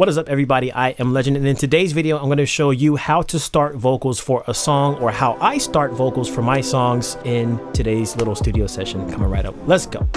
What is up everybody, I am Legend and in today's video I'm going to show you how to start vocals for a song or how I start vocals for my songs in today's little studio session coming right up. Let's go.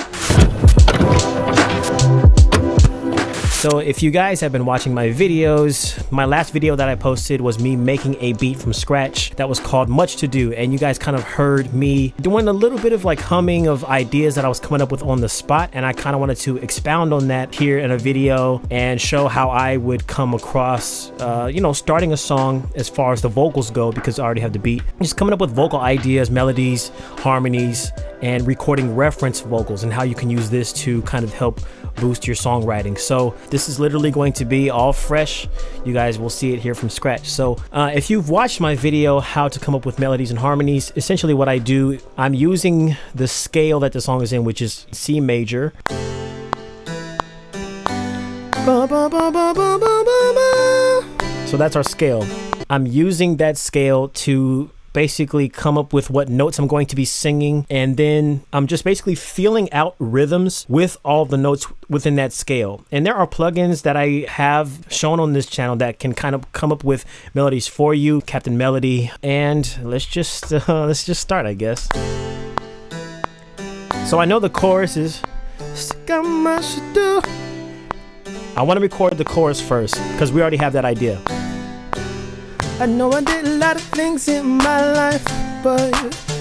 So if you guys have been watching my videos, my last video that I posted was me making a beat from scratch that was called Much To Do and you guys kind of heard me doing a little bit of like humming of ideas that I was coming up with on the spot and I kind of wanted to expound on that here in a video and show how I would come across, uh, you know, starting a song as far as the vocals go because I already have the beat. Just coming up with vocal ideas, melodies, harmonies, and recording reference vocals and how you can use this to kind of help boost your songwriting. So this is literally going to be all fresh. You guys will see it here from scratch. So uh, if you've watched my video, how to come up with melodies and harmonies, essentially what I do, I'm using the scale that the song is in, which is C major. So that's our scale. I'm using that scale to basically come up with what notes I'm going to be singing. And then I'm just basically feeling out rhythms with all the notes within that scale. And there are plugins that I have shown on this channel that can kind of come up with melodies for you, Captain Melody. And let's just, uh, let's just start, I guess. So I know the chorus is, I want to record the chorus first because we already have that idea. I know I did a lot of things in my life, but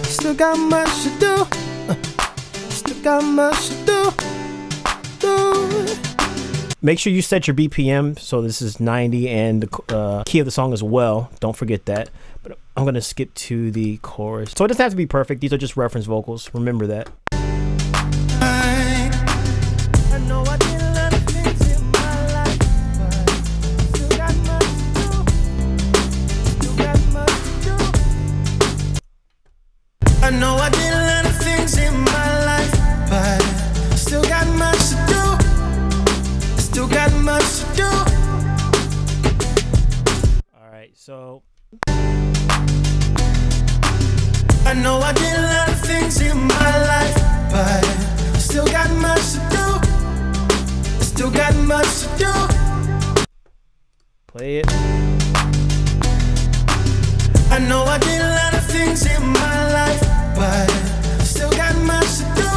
still got much to do. Uh, still got much to do. do. Make sure you set your BPM. So this is 90 and the uh, key of the song as well. Don't forget that. But I'm going to skip to the chorus. So it doesn't have to be perfect. These are just reference vocals. Remember that. So. I know I did a lot of things in my life, but still got much to do. Still got much to do. Play it. I know I did a lot of things in my life but still got much to do.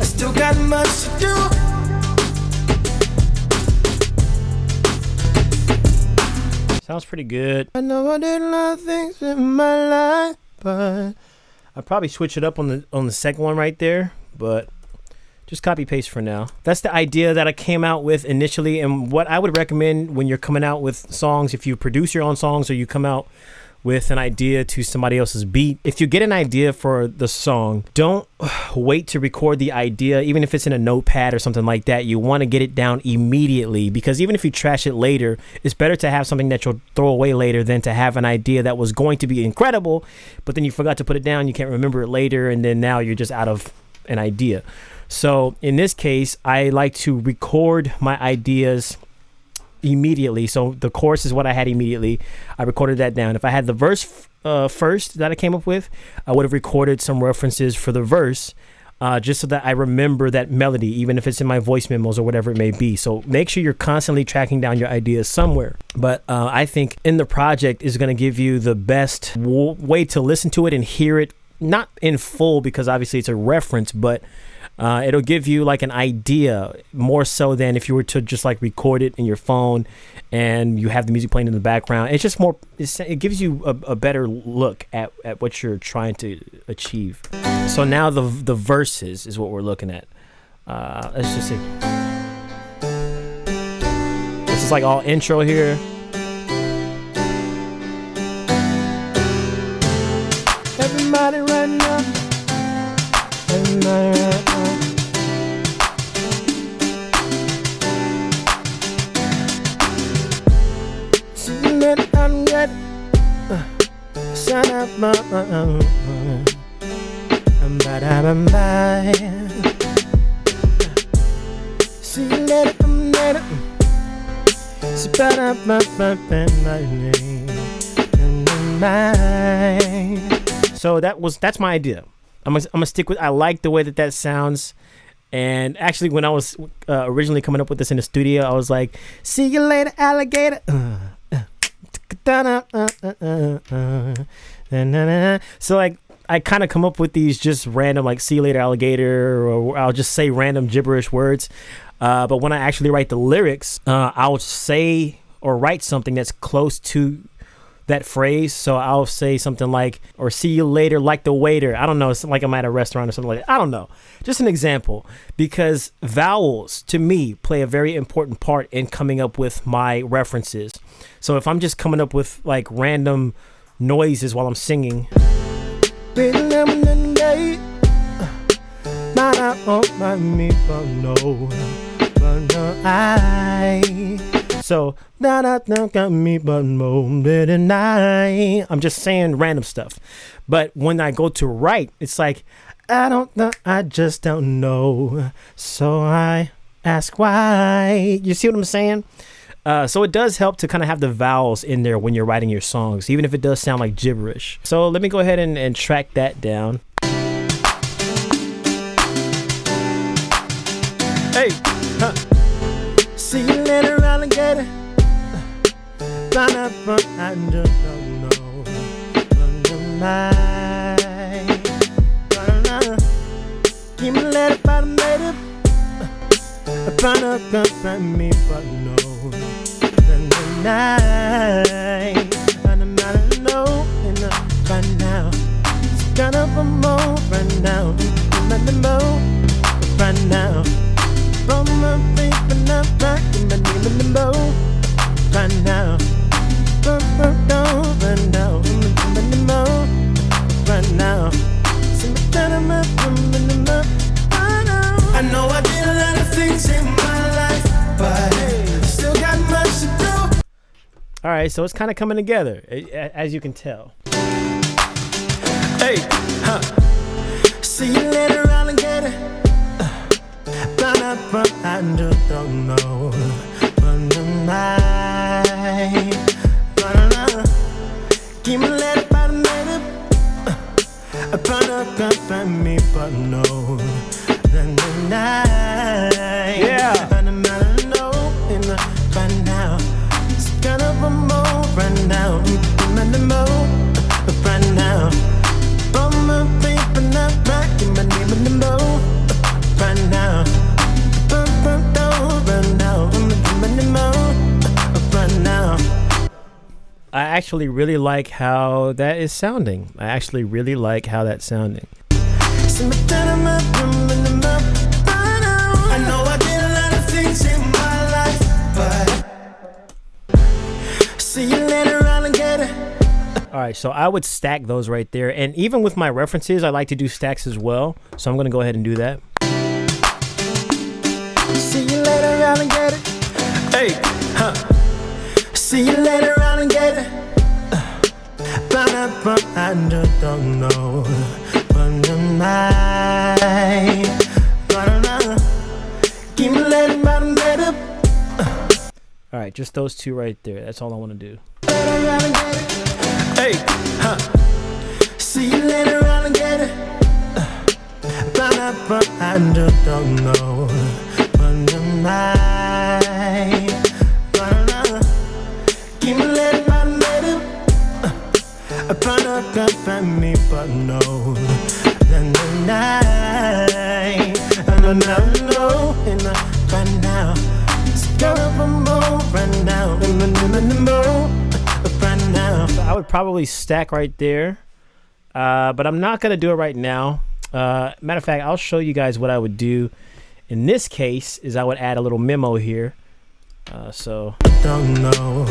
I still got much to do. Sounds pretty good. I know I did a lot of things in my life, but I'd probably switch it up on the on the second one right there, but just copy paste for now. That's the idea that I came out with initially and what I would recommend when you're coming out with songs if you produce your own songs or you come out with an idea to somebody else's beat. If you get an idea for the song, don't wait to record the idea, even if it's in a notepad or something like that. You want to get it down immediately because even if you trash it later, it's better to have something that you'll throw away later than to have an idea that was going to be incredible, but then you forgot to put it down, you can't remember it later, and then now you're just out of an idea. So in this case, I like to record my ideas immediately. So the chorus is what I had immediately. I recorded that down. If I had the verse uh, first that I came up with, I would have recorded some references for the verse. Uh, just so that I remember that melody, even if it's in my voice memos or whatever it may be. So make sure you're constantly tracking down your ideas somewhere. But uh, I think in the project is going to give you the best way to listen to it and hear it, not in full because obviously it's a reference, but uh, it'll give you like an idea more so than if you were to just like record it in your phone and you have the music playing in the background. It's just more, it's, it gives you a, a, better look at, at what you're trying to achieve. So now the, the verses is what we're looking at. Uh, let's just see. This is like all intro here. So that was that's my idea. I'm gonna, I'm gonna stick with. I like the way that that sounds. And actually, when I was uh, originally coming up with this in the studio, I was like, "See you later, alligator." so like I kind of come up with these just random like "see you later, alligator," or I'll just say random gibberish words. Uh, but when I actually write the lyrics, uh, I'll say or write something that's close to that phrase. So I'll say something like, or see you later, like the waiter. I don't know. It's like I'm at a restaurant or something like that. I don't know. Just an example. Because vowels, to me, play a very important part in coming up with my references. So if I'm just coming up with like random noises while I'm singing. Uh, I so da da da got me but and I I'm just saying random stuff. But when I go to write, it's like I don't know, I just don't know. So I ask why. You see what I'm saying? Uh, so it does help to kind of have the vowels in there when you're writing your songs, even if it does sound like gibberish. So let me go ahead and, and track that down. Hey, huh. See you later, alligator. Find out from I don't know. From night. Give me a letter by the native. I find out come find me, but no. Then the night. And I'm not alone. And right now. It's kind of a mo right now. I'm at the mo right now. From my faith and I'm back in my name in the mo right now. Right now, in the mo right, so it's kind of coming together, as you can tell. Hey, huh? See you later, alligator uh, but I actually really like how that is sounding. I actually really like how that's sounding. All right, so I would stack those right there. And even with my references, I like to do stacks as well. So I'm going to go ahead and do that. See you later, alligator. Hey, huh. See you later. But I just don't know. But tonight, give me later, bottom better. All right, just those two right there. That's all I want to do. Hey, huh. See you later, alligator. But I just don't know I found out can find me, but no. Then the night. And I now I right now. It's kind a more right now. And the more right now. I would probably stack right there. Uh, but I'm not going to do it right now. Uh, matter of fact, I'll show you guys what I would do in this case is I would add a little memo here. Uh, so. Don't know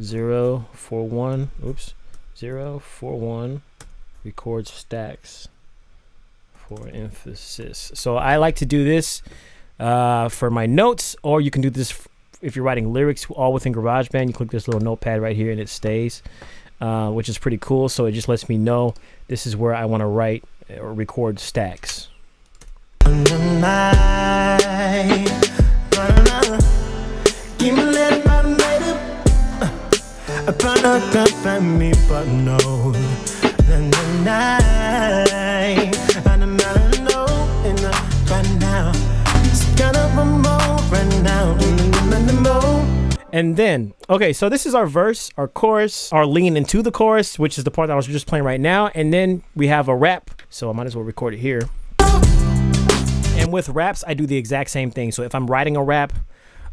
Zero four one. Oops. Zero four one. Record stacks for emphasis. So I like to do this uh, for my notes, or you can do this if you're writing lyrics all within GarageBand, you click this little notepad right here and it stays, uh, which is pretty cool. So it just lets me know this is where I want to write or record stacks. I found out can't find me, but no. Then the night, and I'm not alone in the right now. Kind of a moment right now. And then, okay, so this is our verse, our chorus, our lean into the chorus, which is the part that I was just playing right now. And then we have a rap. So I might as well record it here. And with raps, I do the exact same thing. So if I'm writing a rap,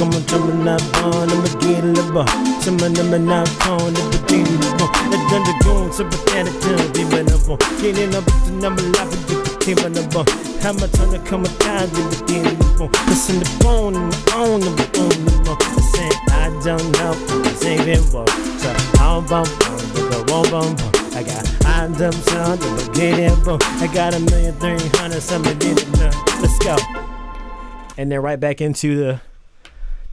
Come on, jumping up on them again, liver. Some of them are not on the between the It's done the goon, so pathetic to be beneficial. Getting up with the number, life with the team on the. How much on the come a time, the between the bone. Listen the bone and the own, the bone, the bone. I say, I don't know, I'm saving for. So, I'll bump, won't bump. I got I dumb sound, the getting boom. I got a million three hundred, something did it. Let's go. And then right back into the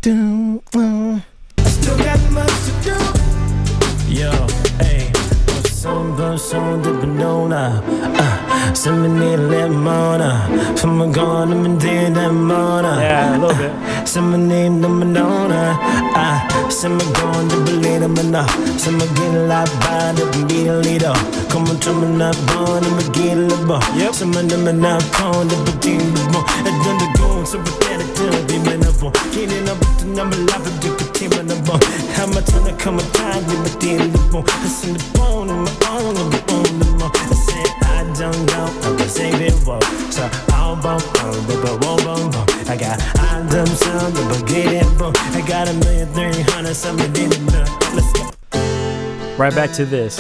do. Uh. Still got much to do. Yo, hey. Some son de banana. Uh, some need lemona. Some gone and did lemona. Yeah, a little bit. Some name the banana. Uh, some gone to believe them enough. Some I get a lot by the be a leader. Come on, come on, not born and get a little. Yep. Some of them are not con the between the bone. And then the goon, so pathetic to be menable. Getting up with the number, life, and you could team on the bone. How much on the come a time, you but the bone. Listen the bone in my own, in my own, in my I said I don't know, I'm the same before. So I'll bump, I'll bump, I'll bump, bump. I got I dumb sound, but get it, boom. I got a million three hundred something in it, let's go. Right back to this.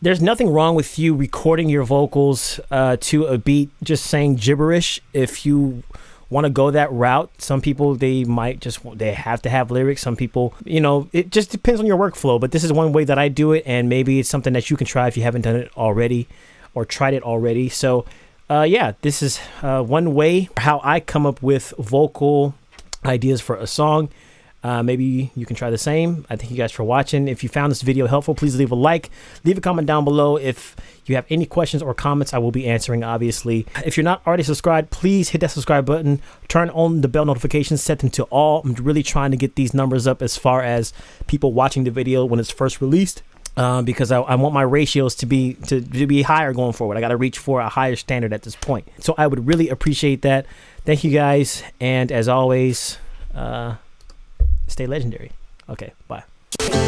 there's nothing wrong with you recording your vocals uh, to a beat, just saying gibberish. If you want to go that route, some people they might just they have to have lyrics. Some people, you know, it just depends on your workflow. But this is one way that I do it, and maybe it's something that you can try if you haven't done it already or tried it already. So, uh, yeah, this is uh, one way how I come up with vocal ideas for a song. Uh, maybe you can try the same. I thank you guys for watching. If you found this video helpful, please leave a like, leave a comment down below. If you have any questions or comments, I will be answering, obviously. If you're not already subscribed, please hit that subscribe button, turn on the bell notifications, set them to all. I'm really trying to get these numbers up as far as people watching the video when it's first released. Uh, because I, I, want my ratios to be to, to be higher going forward. I got to reach for a higher standard at this point. So I would really appreciate that. Thank you guys, and as always, uh, stay legendary. Okay, bye.